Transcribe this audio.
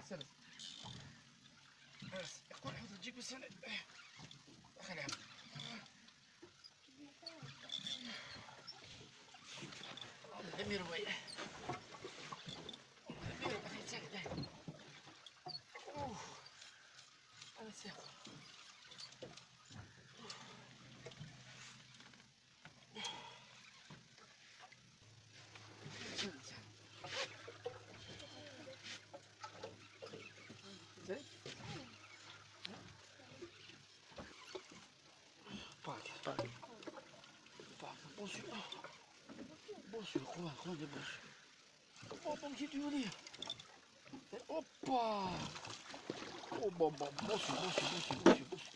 استنى بس كل حوض تجيك هنا. خليها دمير بخيت ساكت أوه. أنا ساكت bozuyor. Bozuyor kolay kolay da bozuyor. Babam gidiyor diye. E, hoppa. Oba baba bozuyor bozuyor bozuyor bozuyor.